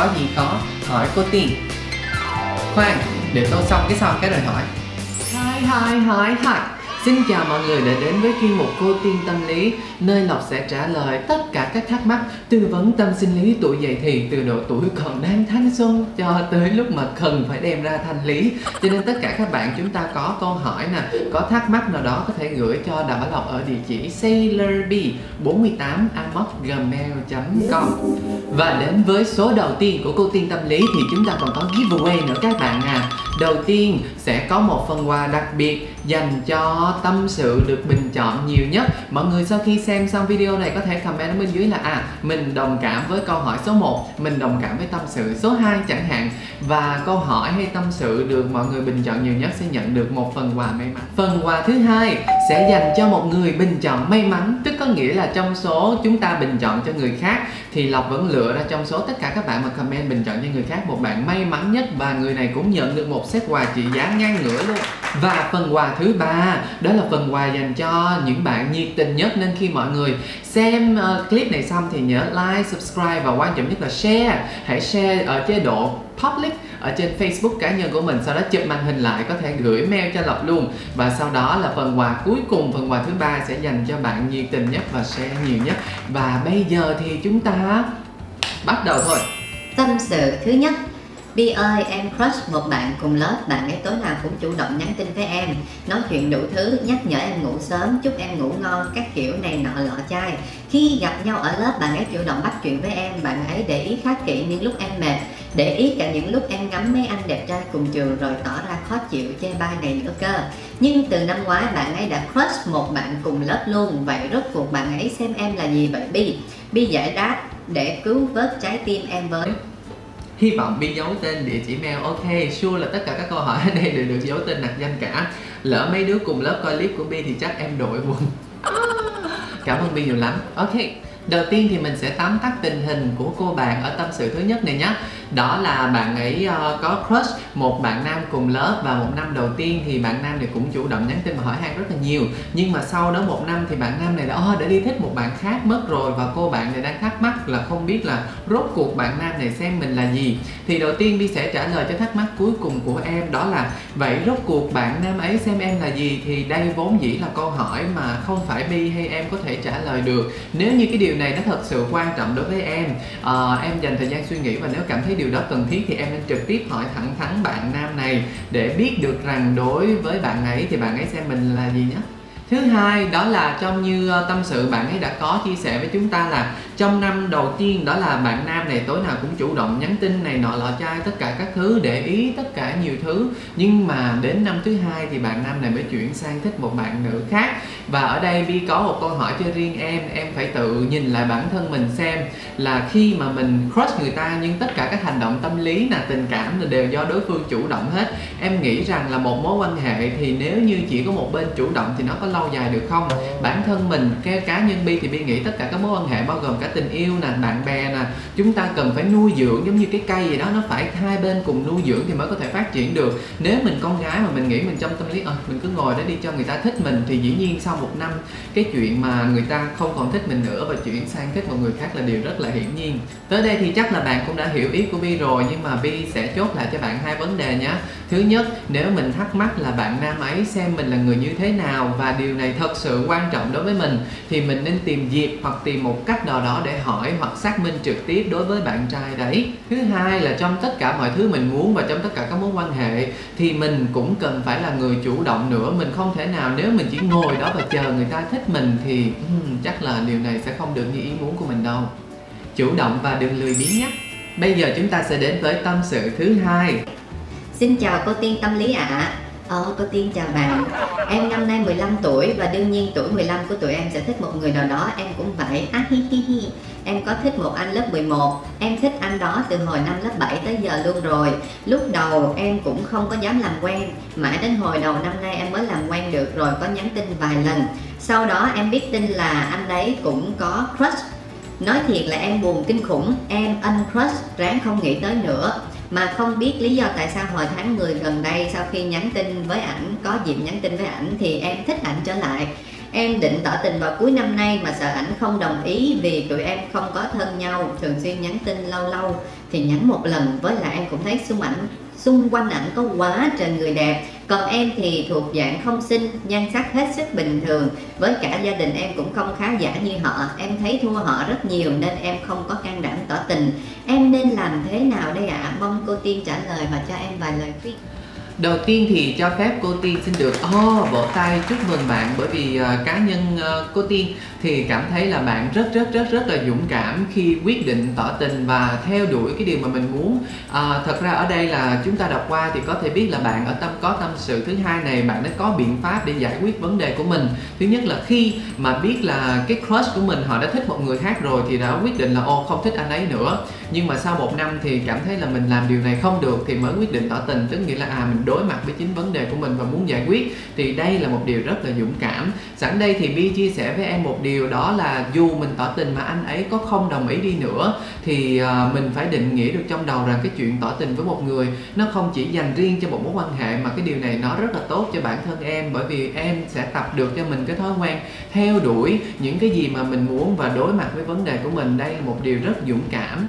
có gì có hỏi cô Tiên Khoan, để tôi xong cái sau cái rồi hỏi. Hai hai hai hai. Xin chào mọi người đã đến với chuyên mục Cô Tiên Tâm Lý, Nơi Lộc sẽ trả lời tất cả các thắc mắc, Tư vấn tâm sinh lý tuổi dậy thì Từ độ tuổi còn đang thanh xuân Cho tới lúc mà cần phải đem ra thanh lý. Cho nên tất cả các bạn chúng ta có câu hỏi nè, Có thắc mắc nào đó có thể gửi cho Đà Bảo Lộc ở địa chỉ sailorb 48 gmail.com Và đến với số đầu tiên của Cô Tiên Tâm Lý Thì chúng ta còn có giveaway nữa các bạn à. Đầu tiên sẽ có một phần quà đặc biệt dành cho tâm sự được bình chọn nhiều nhất. Mọi người sau khi xem xong video này có thể comment ở bên dưới là À mình đồng cảm với câu hỏi số 1 Mình đồng cảm với tâm sự số 2 chẳng hạn. Và câu hỏi hay tâm sự được mọi người bình chọn nhiều nhất sẽ nhận được một phần quà may mắn. Phần quà thứ hai sẽ dành cho một người bình chọn may mắn, Tức có nghĩa là trong số chúng ta bình chọn cho người khác, Thì Lộc vẫn lựa ra trong số tất cả các bạn mà comment bình chọn cho người khác Một bạn may mắn nhất và người này cũng nhận được một set quà trị giá ngang ngửa luôn. Và phần quà thứ ba đó là phần quà dành cho những bạn nhiệt tình nhất. Nên khi mọi người xem uh, clip này xong thì nhớ like, subscribe và quan trọng nhất là share. Hãy share ở chế độ public ở trên Facebook cá nhân của mình sau đó chụp màn hình lại có thể gửi mail cho Lộc luôn. Và sau đó là phần quà cuối cùng phần quà thứ ba sẽ dành cho bạn nhiệt tình nhất và share nhiều nhất. Và bây giờ thì chúng ta bắt đầu thôi. Tâm sự thứ nhất. Bi ơi, em crush một bạn cùng lớp, bạn ấy tối nào cũng chủ động nhắn tin với em, nói chuyện đủ thứ, nhắc nhở em ngủ sớm, chúc em ngủ ngon, các kiểu này nọ lọ chai. Khi gặp nhau ở lớp, bạn ấy chủ động bắt chuyện với em, bạn ấy để ý khá kỹ những lúc em mệt, để ý cả những lúc em ngắm mấy anh đẹp trai cùng trường rồi tỏ ra khó chịu chê bai này nữa cơ. Nhưng từ năm ngoái bạn ấy đã crush một bạn cùng lớp luôn, vậy rốt cuộc bạn ấy xem em là gì vậy Bi? Bi giải đáp để cứu vớt trái tim em với hy vọng bi giấu tên địa chỉ mail. Ok sure là tất cả các câu hỏi ở đây đều được giấu tên nặc danh cả. Lỡ mấy đứa cùng lớp coi clip của bi thì chắc em đội quần. Cảm ơn bi nhiều lắm. Ok Đầu tiên thì mình sẽ tóm tắt tình hình của cô bạn ở tâm sự thứ nhất này nhé đó là bạn ấy uh, có crush một bạn nam cùng lớp và một năm đầu tiên thì bạn nam này cũng chủ động nhắn tin và hỏi han rất là nhiều. Nhưng mà sau đó một năm thì bạn nam này đã, oh, đã đi thích một bạn khác mất rồi. Và cô bạn này đang thắc mắc là không biết là rốt cuộc bạn nam này xem mình là gì. Thì đầu tiên Bi sẽ trả lời cho thắc mắc cuối cùng của em đó là Vậy rốt cuộc bạn nam ấy xem em là gì? Thì đây vốn dĩ là câu hỏi mà không phải Bi hay em có thể trả lời được. Nếu như cái điều này nó thật sự quan trọng đối với em uh, em dành thời gian suy nghĩ và nếu cảm thấy điều đó cần thiết thì em nên trực tiếp hỏi thẳng thắn bạn nam này để biết được rằng đối với bạn ấy thì bạn ấy xem mình là gì nhé thứ hai, đó là trong như ờ, tâm sự bạn ấy đã có chia sẻ với chúng ta là trong năm đầu tiên, đó là bạn nam này tối nào cũng chủ động nhắn tin này nọ, lọ chai, tất cả các thứ, để ý tất cả nhiều thứ. Nhưng mà đến năm thứ hai thì bạn nam này mới chuyển sang thích một bạn nữ khác. Và ở đây bi có một câu hỏi cho riêng em em phải tự nhìn lại bản thân mình xem là khi mà mình crush người ta, nhưng tất cả các hành động tâm lý là tình cảm là đều do đối phương chủ động hết. Em nghĩ rằng là một mối quan hệ thì nếu như chỉ có một bên chủ động thì nó có lâu dài được không? Bản thân mình cái cá nhân bi thì bi nghĩ tất cả các mối quan hệ bao gồm cả tình yêu nè bạn bè nè chúng ta cần phải nuôi dưỡng giống như cái cây gì đó nó phải hai bên cùng nuôi dưỡng thì mới có thể phát triển được. Nếu mình con gái mà mình nghĩ mình trong tâm lý à, mình cứ ngồi đó đi cho người ta thích mình thì dĩ nhiên sau một năm cái chuyện mà người ta không còn thích mình nữa và chuyển sang thích một người khác là điều rất là hiển nhiên. Tới đây thì chắc là bạn cũng đã hiểu ý của bi rồi nhưng mà bi sẽ chốt lại cho bạn hai vấn đề nhé. Thứ nhất nếu mình thắc mắc là bạn nam ấy xem mình là người như thế nào và điều điều này thật sự quan trọng đối với mình thì mình nên tìm dịp hoặc tìm một cách nào đó để hỏi hoặc xác minh trực tiếp đối với bạn trai đấy. Thứ hai là trong tất cả mọi thứ mình muốn và trong tất cả các mối quan hệ thì mình cũng cần phải là người chủ động nữa. Mình không thể nào nếu mình chỉ ngồi đó và chờ người ta thích mình thì um, chắc là điều này sẽ không được như ý muốn của mình đâu. Chủ động và đừng lười biếng nhé. Bây giờ chúng ta sẽ đến với tâm sự thứ hai. Xin chào cô Tiên Tâm Lý ạ. à. Ờ, cô Tiên chào bạn. Em năm nay 15 tuổi và đương nhiên tuổi 15 của tụi em sẽ thích một người nào đó. Em cũng vậy. À, hi, hi, hi. Em có thích một anh lớp 11 Em thích anh đó từ hồi năm lớp 7 tới giờ luôn rồi. Lúc đầu em cũng không có dám làm quen Mãi đến hồi đầu năm nay em mới làm quen được rồi có nhắn tin vài lần. Sau đó em biết tin là anh đấy cũng có crush. Nói thiệt là em buồn kinh khủng. Em uncrush ráng không nghĩ tới nữa mà không biết lý do tại sao hồi tháng 10 gần đây sau khi nhắn tin với ảnh có dịp nhắn tin với ảnh thì em thích ảnh trở lại. Em định tỏ tình vào cuối năm nay mà sợ ảnh không đồng ý vì tụi em không có thân nhau, thường xuyên nhắn tin lâu lâu. Thì nhắn một lần với lại em cũng thấy xung ảnh xung quanh ảnh có quá trời người đẹp còn em thì thuộc dạng không xinh, nhan sắc hết sức bình thường. Với cả gia đình em cũng không khá giả như họ. Em thấy thua họ rất nhiều nên em không có can đảm tỏ tình. Em nên làm thế nào đây ạ? À? mong cô tiên trả lời và cho em vài lời khuyên. Đầu tiên thì cho phép cô Tiên xin được oh, vỗ tay chúc mừng bạn bởi vì uh, cá nhân uh, cô Tiên thì cảm thấy là bạn rất rất rất rất là dũng cảm khi quyết định tỏ tình và theo đuổi cái điều mà mình muốn. Uh, thật ra ở đây là chúng ta đọc qua thì có thể biết là bạn ở tâm có tâm sự. Thứ hai này bạn đã có biện pháp để giải quyết vấn đề của mình. Thứ nhất là khi mà biết là cái crush của mình họ đã thích một người khác rồi thì đã quyết định là ô không thích anh ấy nữa nhưng mà sau một năm thì cảm thấy là mình làm điều này không được thì mới quyết định tỏ tình. Tức nghĩa là à mình đối mặt với chính vấn đề của mình và muốn giải quyết. Thì đây là một điều rất là dũng cảm. Sẵn đây thì bi chia sẻ với em một điều đó là dù mình tỏ tình mà anh ấy có không đồng ý đi nữa thì uh, mình phải định nghĩa được trong đầu rằng cái chuyện tỏ tình với một người nó không chỉ dành riêng cho một mối quan hệ mà cái điều này nó rất là tốt cho bản thân em. Bởi vì em sẽ tập được cho mình cái thói quen theo đuổi những cái gì mà mình muốn và đối mặt với vấn đề của mình. Đây là một điều rất dũng cảm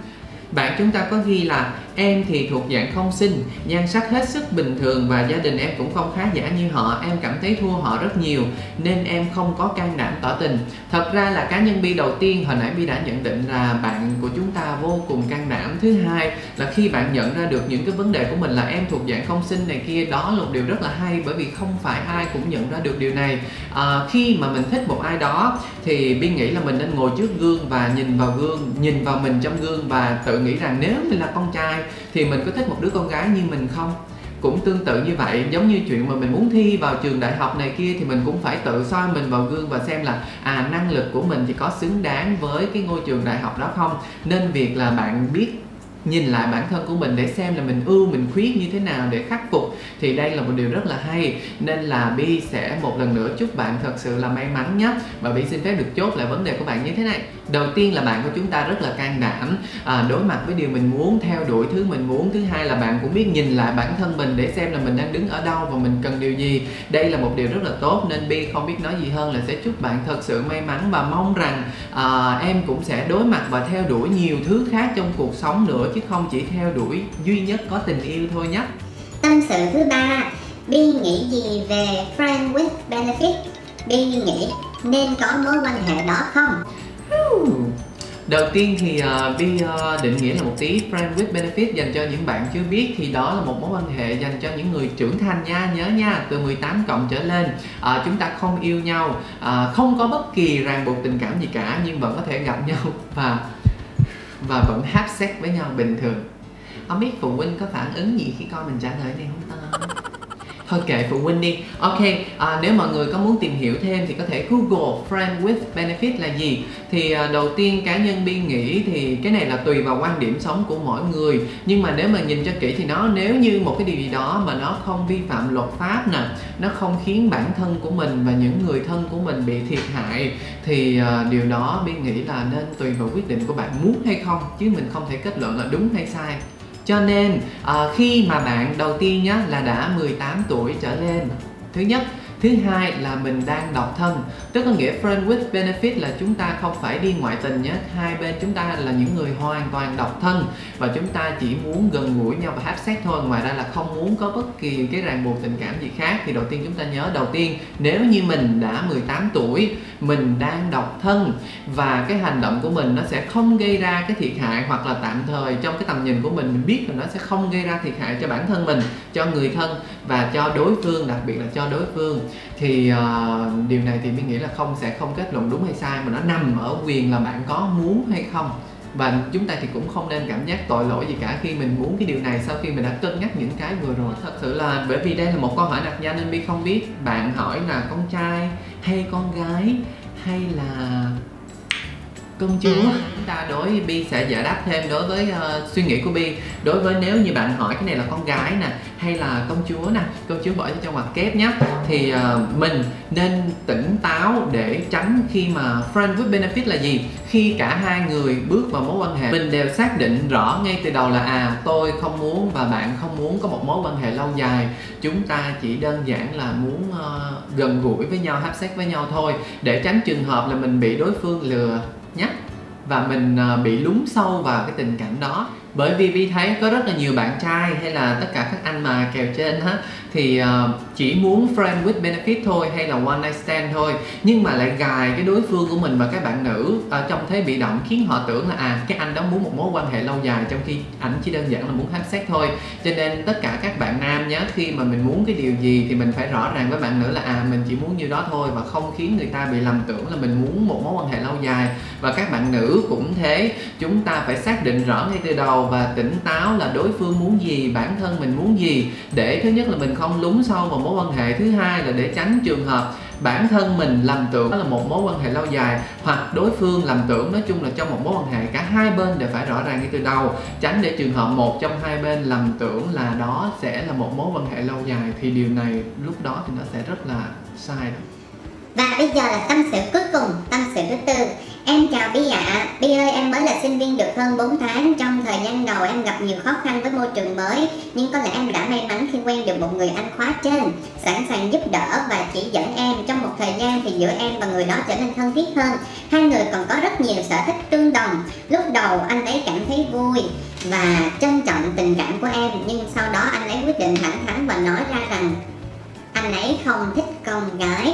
bạn chúng ta có ghi là em thì thuộc dạng không sinh, nhan sắc hết sức bình thường và gia đình em cũng không khá giả như họ. Em cảm thấy thua họ rất nhiều nên em không có can đảm tỏ tình. Thật ra là cá nhân bi đầu tiên hồi nãy bi đã nhận định là bạn của chúng ta vô cùng can đảm. Thứ hai là khi bạn nhận ra được những cái vấn đề của mình là em thuộc dạng không sinh này kia đó là một điều rất là hay bởi vì không phải ai cũng nhận ra được điều này. À, khi mà mình thích một ai đó thì bi nghĩ là mình nên ngồi trước gương và nhìn vào gương nhìn vào mình trong gương và tự nghĩ rằng nếu mình là con trai thì mình có thích một đứa con gái như mình không? Cũng tương tự như vậy, giống như chuyện mà mình muốn thi vào trường đại học này kia thì mình cũng phải tự soi mình vào gương và xem là à năng lực của mình thì có xứng đáng với cái ngôi trường đại học đó không? Nên việc là bạn biết nhìn lại bản thân của mình để xem là mình ưu, mình khuyết như thế nào để khắc phục thì đây là một điều rất là hay. Nên là Bi sẽ một lần nữa chúc bạn thật sự là may mắn nhé. Và Bi xin phép được chốt lại vấn đề của bạn như thế này đầu tiên là bạn của chúng ta rất là can đảm à, đối mặt với điều mình muốn theo đuổi thứ mình muốn. Thứ hai là bạn cũng biết nhìn lại bản thân mình để xem là mình đang đứng ở đâu và mình cần điều gì. Đây là một điều rất là tốt nên Bi không biết nói gì hơn là sẽ chúc bạn thật sự may mắn và mong rằng à, em cũng sẽ đối mặt và theo đuổi nhiều thứ khác trong cuộc sống nữa chứ không chỉ theo đuổi duy nhất có tình yêu thôi nhé. Tâm sự thứ ba Bi nghĩ gì về friend with benefit? Bi nghĩ nên có mối quan hệ đó không? Đầu tiên thì uh, Bi uh, định nghĩa là một tí friend with benefit dành cho những bạn chưa biết thì đó là một mối quan hệ dành cho những người trưởng thành nha nhớ nha từ 18 cộng trở lên. Uh, chúng ta không yêu nhau uh, không có bất kỳ ràng buộc tình cảm gì cả nhưng vẫn có thể gặp nhau và và vẫn have sex với nhau bình thường. Không biết phụ huynh có phản ứng gì khi con mình trả lời này không? Thôi kệ phụ huynh đi. Ok à, nếu mọi người có muốn tìm hiểu thêm thì có thể google friend with benefit là gì. Thì à, đầu tiên cá nhân bi nghĩ thì cái này là tùy vào quan điểm sống của mỗi người. Nhưng mà nếu mà nhìn cho kỹ thì nó nếu như một cái điều gì đó mà nó không vi phạm luật pháp nè nó không khiến bản thân của mình và những người thân của mình bị thiệt hại thì à, điều đó bi nghĩ là nên tùy vào quyết định của bạn muốn hay không chứ mình không thể kết luận là đúng hay sai cho nên à, khi mà bạn đầu tiên nhá là đã 18 tuổi trở lên thứ nhất thứ hai là mình đang độc thân. Tức có nghĩa friend with benefit là chúng ta không phải đi ngoại tình nhé. Hai bên chúng ta là những người hoàn toàn độc thân và chúng ta chỉ muốn gần gũi nhau và hấp sex thôi. Ngoài ra là không muốn có bất kỳ cái ràng buộc tình cảm gì khác. Thì đầu tiên chúng ta nhớ, đầu tiên, nếu như mình đã 18 tuổi, mình đang độc thân và cái hành động của mình nó sẽ không gây ra cái thiệt hại hoặc là tạm thời trong cái tầm nhìn của mình mình biết là nó sẽ không gây ra thiệt hại cho bản thân mình, cho người thân và cho đối phương, đặc biệt là cho đối phương thì uh, điều này thì mình nghĩ là không sẽ không kết luận đúng hay sai mà nó nằm ở quyền là bạn có muốn hay không. Và chúng ta thì cũng không nên cảm giác tội lỗi gì cả. Khi mình muốn cái điều này sau khi mình đã cân nhắc những cái vừa rồi thật sự là bởi vì đây là một câu hỏi đặt ra nên mi không biết bạn hỏi là con trai hay con gái hay là công chúa chúng ta đối bi sẽ giải đáp thêm đối với uh, suy nghĩ của bi. Đối với nếu như bạn hỏi cái này là con gái nè hay là công chúa nè công chúa bỏ cho ngoặc kép nhé thì uh, mình nên tỉnh táo để tránh khi mà friend with benefit là gì. Khi cả hai người bước vào mối quan hệ mình đều xác định rõ ngay từ đầu là à tôi không muốn và bạn không muốn có một mối quan hệ lâu dài. Chúng ta chỉ đơn giản là muốn uh, gần gũi với nhau hấp sex với nhau thôi. Để tránh trường hợp là mình bị đối phương lừa nhé. Và mình ờ, bị lún sâu vào cái tình cảm đó. Bởi vì vi thấy có rất là nhiều bạn trai hay là tất cả các anh mà kèo trên á thì uh, chỉ muốn friend with benefit thôi hay là one night stand thôi. Nhưng mà lại gài cái đối phương của mình và các bạn nữ ở trong thế bị động khiến họ tưởng là à cái anh đó muốn một mối quan hệ lâu dài trong khi ảnh chỉ đơn giản là muốn hám sex thôi. Cho nên tất cả các bạn nam nhớ khi mà mình muốn cái điều gì thì mình phải rõ ràng với bạn nữ là à mình chỉ muốn như đó thôi và không khiến người ta bị lầm tưởng là mình muốn một mối quan hệ lâu dài. Và các bạn nữ cũng thế chúng ta phải xác định rõ ngay từ đầu và tỉnh táo là đối phương muốn gì bản thân mình muốn gì. Để thứ nhất là mình không lún sâu vào mối quan hệ thứ hai là để tránh trường hợp bản thân mình lầm tưởng đó là một mối quan hệ lâu dài hoặc đối phương lầm tưởng. Nói chung là trong một mối quan hệ, cả hai bên đều phải rõ ràng ngay từ đầu. Tránh để trường hợp một trong hai bên lầm tưởng là đó sẽ là một mối quan hệ lâu dài thì điều này lúc đó thì nó sẽ rất là sai đó và bây giờ là tâm sự cuối cùng, tâm sự thứ tư. Em chào Bi ạ, à. Bi ơi em mới là sinh viên được hơn 4 tháng. Trong thời gian đầu em gặp nhiều khó khăn với môi trường mới Nhưng có lẽ em đã may mắn khi quen được một người anh khóa trên Sẵn sàng giúp đỡ và chỉ dẫn em. Trong một thời gian thì giữa em và người đó trở nên thân thiết hơn. Hai người còn có rất nhiều sở thích tương đồng. Lúc đầu anh ấy cảm thấy vui và trân trọng tình cảm của em Nhưng sau đó anh ấy quyết định thẳng thắn và nói ra rằng Anh ấy không thích con gái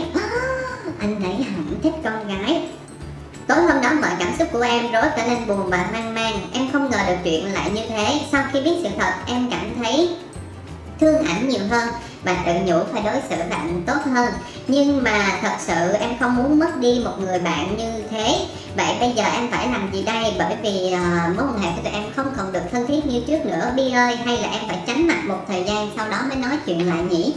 anh ấy không thích con gái. Tối hôm đó mọi cảm xúc của em rối trở nên buồn và hoang mang. Em không ngờ được chuyện lại như thế. Sau khi biết sự thật em cảm thấy thương ảnh nhiều hơn và tự nhủ phải đối xử với ảnh tốt hơn. Nhưng mà thật sự em không muốn mất đi một người bạn như thế. Vậy bây giờ em phải làm gì đây? Bởi vì uh, mối quan hệ của tụi em không còn được thân thiết như trước nữa. Bi ơi hay là em phải tránh mặt một thời gian sau đó mới nói chuyện lại nhỉ?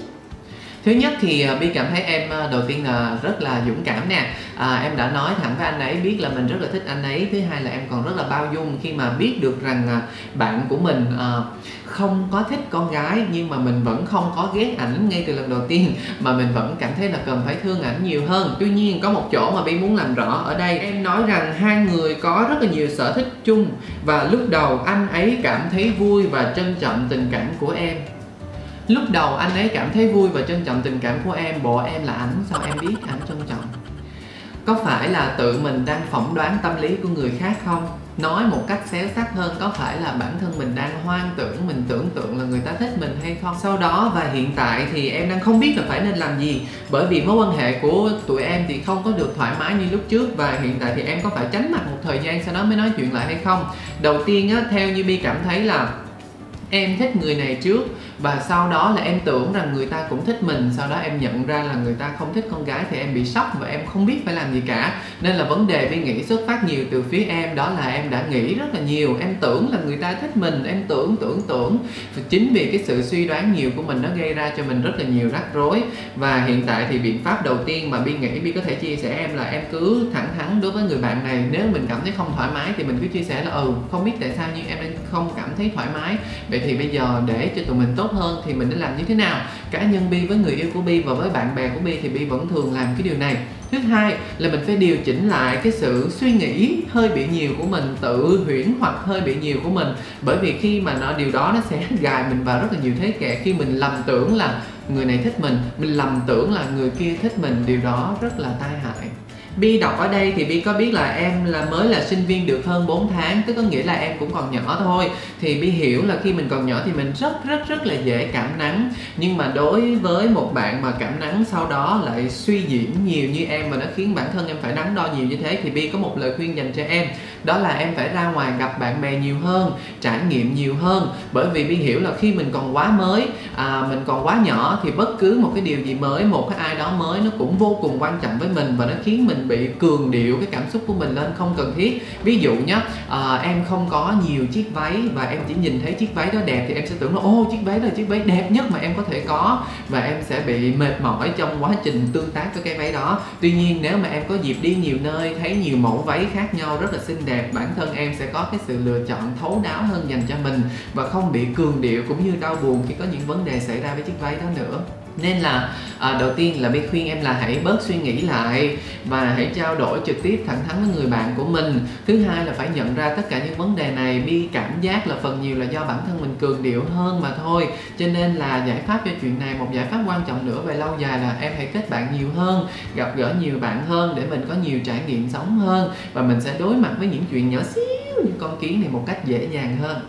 Thứ nhất thì uh, bi cảm thấy em uh, đầu tiên là rất là dũng cảm nè. À, em đã nói thẳng với anh ấy biết là mình rất là thích anh ấy. Thứ hai là em còn rất là bao dung khi mà biết được rằng uh, bạn của mình uh, không có thích con gái nhưng mà mình vẫn không có ghét ảnh ngay từ lần đầu tiên mà mình vẫn cảm thấy là cần phải thương ảnh nhiều hơn. Tuy nhiên có một chỗ mà bi muốn làm rõ ở đây. Em nói rằng hai người có rất là nhiều sở thích chung và lúc đầu anh ấy cảm thấy vui và trân trọng tình cảm của em lúc đầu anh ấy cảm thấy vui và trân trọng tình cảm của em, bộ em là ảnh, sao em biết ảnh trân trọng? Có phải là tự mình đang phỏng đoán tâm lý của người khác không? Nói một cách xéo sắc hơn, có phải là bản thân mình đang hoang tưởng, mình tưởng tượng là người ta thích mình hay không? Sau đó và hiện tại thì em đang không biết là phải nên làm gì, bởi vì mối quan hệ của tụi em thì không có được thoải mái như lúc trước và hiện tại thì em có phải tránh mặt một thời gian sau đó mới nói chuyện lại hay không? Đầu tiên á, theo như bi cảm thấy là em thích người này trước và sau đó là em tưởng rằng người ta cũng thích mình, sau đó em nhận ra là người ta không thích con gái thì em bị sốc và em không biết phải làm gì cả. Nên là vấn đề vi nghĩ xuất phát nhiều từ phía em, đó là em đã nghĩ rất là nhiều. Em tưởng là người ta thích mình, em tưởng tưởng tưởng. Và chính vì cái sự suy đoán nhiều của mình nó gây ra cho mình rất là nhiều rắc rối. Và hiện tại thì biện pháp đầu tiên mà bi nghĩ, bi có thể chia sẻ em là em cứ thẳng thắn đối với người bạn này. Nếu mình cảm thấy không thoải mái thì mình cứ chia sẻ là ừ không biết tại sao nhưng em đang không cảm thấy thoải mái. Vậy thì bây giờ để cho tụi mình tốt hơn thì mình nên làm như thế nào? Cá nhân bi với người yêu của bi và với bạn bè của bi thì bi vẫn thường làm cái điều này. Thứ hai là mình phải điều chỉnh lại cái sự suy nghĩ hơi bị nhiều của mình, tự huyễn hoặc hơi bị nhiều của mình. Bởi vì khi mà nó, điều đó nó sẽ gài mình vào rất là nhiều thế kẹt khi mình lầm tưởng là người này thích mình mình lầm tưởng là người kia thích mình, điều đó rất là tai hại. Bi đọc ở đây thì Bi có biết là em là mới là sinh viên được hơn 4 tháng, Tức có nghĩa là em cũng còn nhỏ thôi. Thì Bi hiểu là khi mình còn nhỏ thì mình rất rất rất là dễ cảm nắng. Nhưng mà đối với một bạn mà cảm nắng sau đó lại suy diễn nhiều như em Và nó khiến bản thân em phải đắn đo nhiều như thế Thì Bi có một lời khuyên dành cho em đó là em phải ra ngoài gặp bạn bè nhiều hơn trải nghiệm nhiều hơn. Bởi vì biên hiểu là khi mình còn quá mới à, mình còn quá nhỏ thì bất cứ một cái điều gì mới một cái ai đó mới nó cũng vô cùng quan trọng với mình và nó khiến mình bị cường điệu cái cảm xúc của mình lên không cần thiết. Ví dụ nhá, à, em không có nhiều chiếc váy và em chỉ nhìn thấy chiếc váy đó đẹp thì em sẽ tưởng là ô chiếc váy đó là chiếc váy đẹp nhất mà em có thể có. Và em sẽ bị mệt mỏi trong quá trình tương tác với cái váy đó. Tuy nhiên nếu mà em có dịp đi nhiều nơi thấy nhiều mẫu váy khác nhau rất là xinh đẹp bản thân em sẽ có cái sự lựa chọn thấu đáo hơn dành cho mình và không bị cường điệu cũng như đau buồn khi có những vấn đề xảy ra với chiếc váy đó nữa nên là à, đầu tiên là bi khuyên em là hãy bớt suy nghĩ lại và hãy trao đổi trực tiếp thẳng thắn với người bạn của mình. Thứ hai là phải nhận ra tất cả những vấn đề này. Bi cảm giác là phần nhiều là do bản thân mình cường điệu hơn mà thôi. Cho nên là giải pháp cho chuyện này một giải pháp quan trọng nữa về lâu dài là em hãy kết bạn nhiều hơn gặp gỡ nhiều bạn hơn để mình có nhiều trải nghiệm sống hơn và mình sẽ đối mặt với những chuyện nhỏ xíu như con kiến này một cách dễ dàng hơn.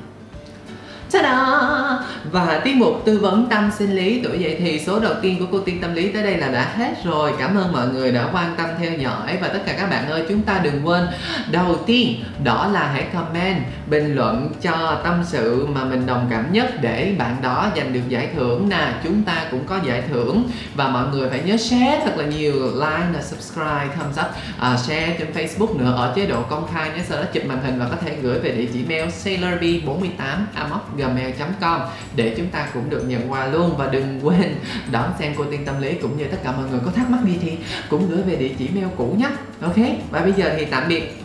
Ta-da! Và tiết mục tư vấn tâm sinh lý tuổi dậy thì số đầu tiên của cô tiên tâm lý tới đây là đã hết rồi. Cảm ơn mọi người đã quan tâm theo dõi. Và tất cả các bạn ơi chúng ta đừng quên Đầu tiên đó là hãy comment bình luận cho tâm sự mà mình đồng cảm nhất Để bạn đó giành được giải thưởng nè. Chúng ta cũng có giải thưởng. Và mọi người phải nhớ share thật là nhiều Like và subscribe, thumbs up à, Share trên Facebook nữa. Ở chế độ công khai nhé Sau đó chụp màn hình và có thể gửi về địa chỉ mail sailorb48 gmail.com để chúng ta cũng được nhận quà luôn. Và đừng quên đón xem cô tiên tâm lý cũng như tất cả mọi người có thắc mắc gì thì cũng gửi về địa chỉ mail cũ nhé. Ok, và bây giờ thì tạm biệt.